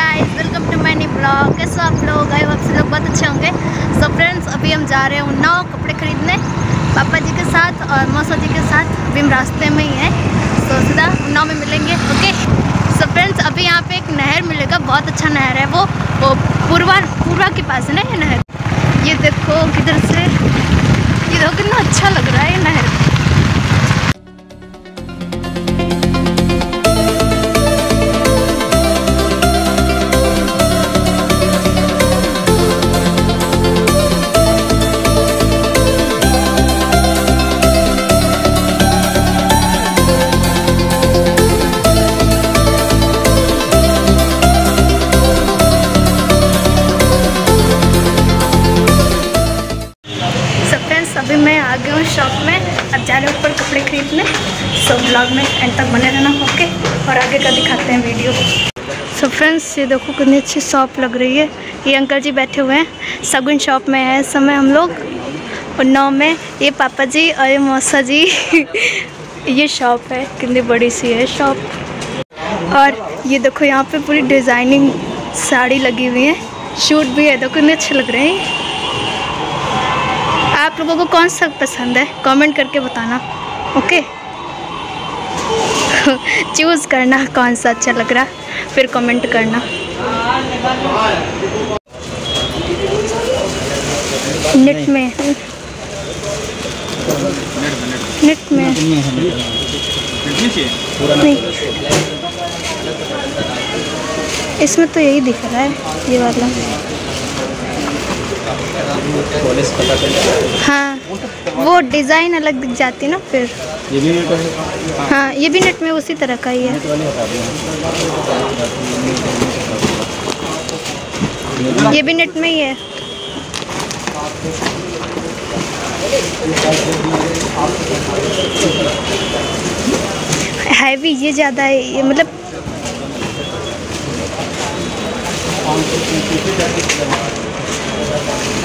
Guys welcome to my new blog कैसे आप लोग? आए आप लोग बहुत अच्छे होंगे। सो फ्रेंड्स अभी हम जा रहे हैं उन्नाव कपड़े खरीदने। पापा जी के साथ और मौसा जी के साथ। अभी हम रास्ते में ही हैं। सो so, सीधा उन्नाव में मिलेंगे ओके सो फ्रेंड्स अभी यहाँ पे एक नहर मिलेगा। बहुत अच्छा नहर है वो। वो पूर्वा पूर्वा के पास है ना ये नहर? ये देखो किधर से? ये देखो कितना अच्छा लग रहा है ये नहर। हूँ शॉप में। अब जा रहे ऊपर कपड़े खरीदने सो ब्लॉग में एंड तक बने रहना ओके और आगे का दिखाते हैं वीडियो सो फ्रेंड्स ये देखो कितनी अच्छी शॉप लग रही है। ये अंकल जी बैठे हुए हैं। सगुन शॉप में है समय हम लोग। नौ में ये पापा जी और ये मौसा जी। ये शॉप है, कितनी बड़ी सी है शॉप और ये देखो यहाँ पे पूरी डिज़ाइनिंग साड़ी लगी हुई है। शूट भी है, देखो कितने अच्छे लग रहे हैं। आप लोगों को कौन सा पसंद है? कमेंट करके बताना ओके चूज़ करना कौन सा अच्छा लग रहा, फिर कमेंट करना। नेट में। नेट में। इसमें तो यही दिख रहा है, ये वाला। हाँ। वो डिज़ाइन अलग दिख जाती है ना फिर। ये भी नेट है हाँ ये भी नेट में उसी तरह का ही है। ये भी नेट में ही है। हैवी ये ज़्यादा है ये मतलब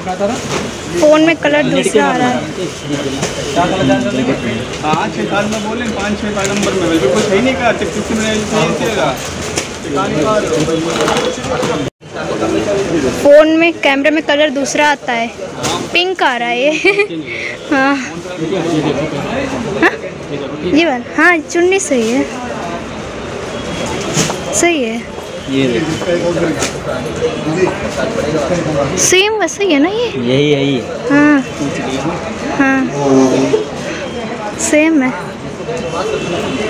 फ़ोन में कलर दूसरा आ रहा है। हाँ? छः साल में बोले पाँच छः साल नंबर में। बिल्कुल नहीं का? चिट्ठी में फ़ोन में कैमरे में कलर दूसरा आता है। पिंक आ रहा है ये। हाँ। हाँ? ये वाला। हाँ चुन्नी सही है। सही है। ये सेम वैसा ही है ना ये? यही यही हाँ। हाँ सेम है।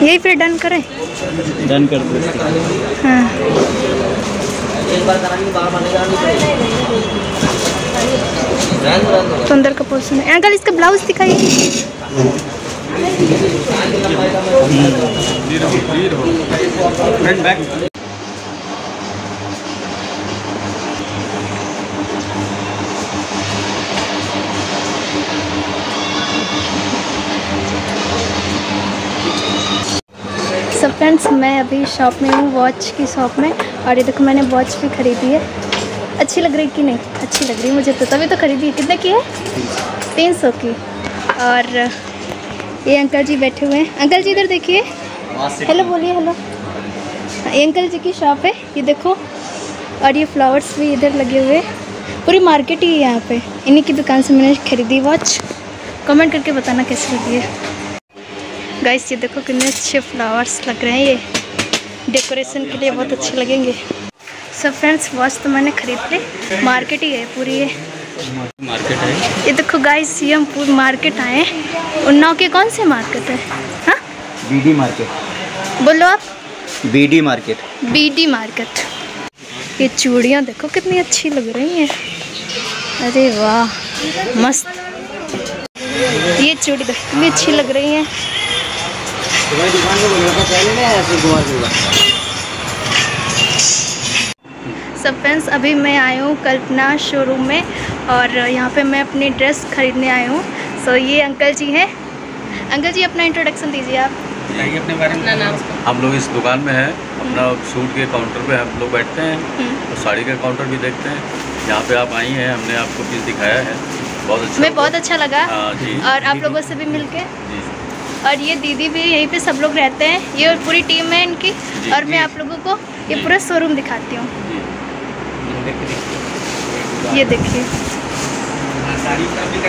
यही फिर डन करें? डन कर दो हाँ। तो अंदर का पोर्शन है। अंकल इसका ब्लाउज दिखाइए। फ्रंट बैक सब फ्रेंड्स मैं अभी शॉप में हूँ वॉच की शॉप में। और ये देखो, मैंने वॉच भी खरीदी है। अच्छी लग रही कि नहीं? अच्छी लग रही मुझे तो। तभी तो खरीदी है। कितने की है? तीन सौ की। और ये अंकल जी बैठे हुए हैं। अंकल जी इधर देखिए। हेलो बोलिए हेलो ये अंकल जी की शॉप है। ये देखो। और ये फ्लावर्स भी इधर लगे हुए पूरी मार्केट ही है यहाँ पे। इन्हीं की दुकान से मैंने खरीदी वॉच कमेंट करके बताना कैसी लगी है। गाइस ये देखो कितने अच्छे फ्लावर्स लग रहे हैं ये। डेकोरेशन के लिए बहुत अच्छे लगेंगे। सब फ्रेंड्स वॉच तो मैंने खरीद ली। मार्केट ही है पूरी ये। मार्केट है। ये देखो गाइस ये हम पूरी मार्केट आए हैं। उन्नाव के कौन से मार्केट है? हाँ? बीडी मार्केट बोलो आप। बीडी मार्केट बीडी मार्केट ये चूड़ियाँ देखो कितनी अच्छी लग रही हैं। अरे वाह मस्त। ये चूड़ी देखो कितनी अच्छी लग रही हैं। तुम्हारी दुकान को बोलने का पहले ना ऐसे सब फ्रेंड्स अभी मैं आई हूँ कल्पना शोरूम में और यहाँ पे मैं अपनी ड्रेस खरीदने आई हूँ। सो ये अंकल जी हैं। अंकल जी अपना इंट्रोडक्शन दीजिए आप। अपने बारे में। हम लोग इस दुकान में हैं। अपना सूट के काउंटर पे हम लोग बैठते हैं हम्म। और साड़ी का काउंटर भी देखते हैं। यहाँ पे आप आई हैं हमने आपको पीस दिखाया है। बहुत अच्छा लगा। बहुत अच्छा लगा। हाँ जी। और आप लोगों से भी मिलके। जी। और ये दीदी भी यहीं पे सब लोग रहते हैं। ये पूरी टीम है इनकी। और मैं आप लोगों को ये पूरा शोरूम दिखाती हूँ। ये देखिए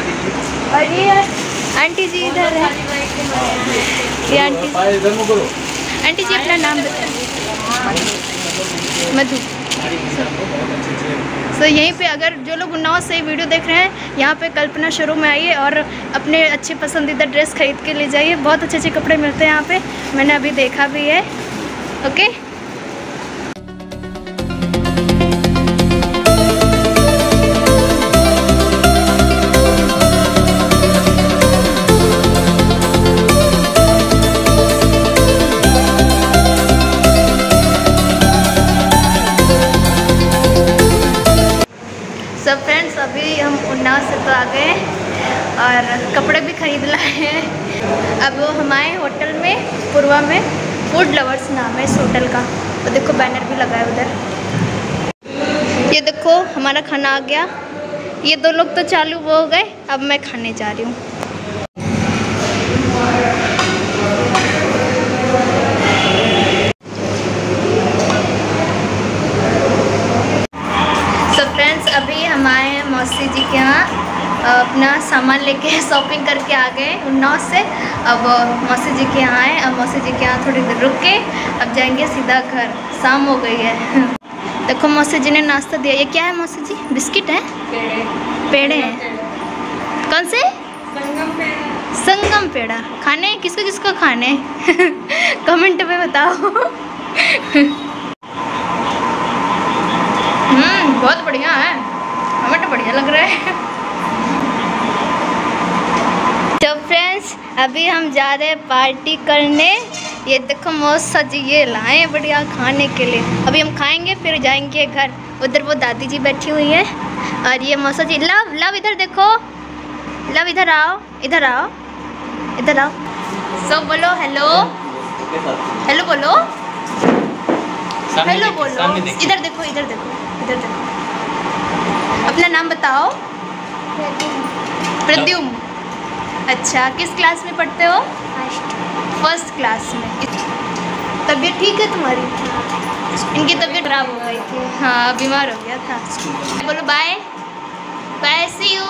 दीजिए। और ये आंटी जी इधर है। ये आंटी आंटी जी अपना नाम बताइए। मधु। तो यहीं पे अगर जो लोग उन्नाव से वीडियो देख रहे हैं, यहाँ पे कल्पना शोरूम में आइए और अपने अच्छे पसंदीदा ड्रेस खरीद के ले जाइए। बहुत अच्छे अच्छे कपड़े मिलते हैं यहाँ पे। मैंने अभी देखा भी है। ओके हैं अब हम आए होटल में, पूर्वा में फ़ूड लवर्स नाम है इस होटल का। तो देखो बैनर भी लगा है उधर। ये देखो, हमारा खाना आ गया। ये दो लोग तो चालू वो हो गए, अब मैं खाने जा रही हूँ। सामान लेके शॉपिंग करके आ गए उन्नाव से अब मौसी जी के यहाँ आए। अब मौसी जी के यहाँ थोड़ी देर रुक। के अब जाएँगे सीधा घर। शाम हो गई है। देखो मौसी जी ने नाश्ता दिया। ये क्या है मौसी जी? बिस्किट है? पेड़े। हैं। कौन से? संगम पेड़ा। खाने? किसको किसको खाने? कमेंट में बताओ। हम्म बहुत बढ़िया है। हमें तो बढ़िया लग रहा है तो फ्रेंड्स अभी हम जा रहे हैं पार्टी करने। ये देखो मौत सजी ये लाए बढ़िया खाने के लिए। अभी हम खाएँगे फिर जाएँगे घर। उधर वो दादी जी बैठी हुई है। और ये मौसा जी लव लव इधर देखो। लव इधर आओ इधर आओ इधर आओ। सब बोलो हेलो। हेलो बोलो। हेलो बोलो। इधर देखो इधर देखो इधर देखो। अपना नाम बताओ। प्रद्युम। अच्छा किस क्लास में पढ़ते हो? फ़र्स्ट क्लास में। तबीयत ठीक है तुम्हारी? इनकी तबीयत खराब हो गई थी। हाँ बीमार हो गया था। बोलो बाय बाय सी यू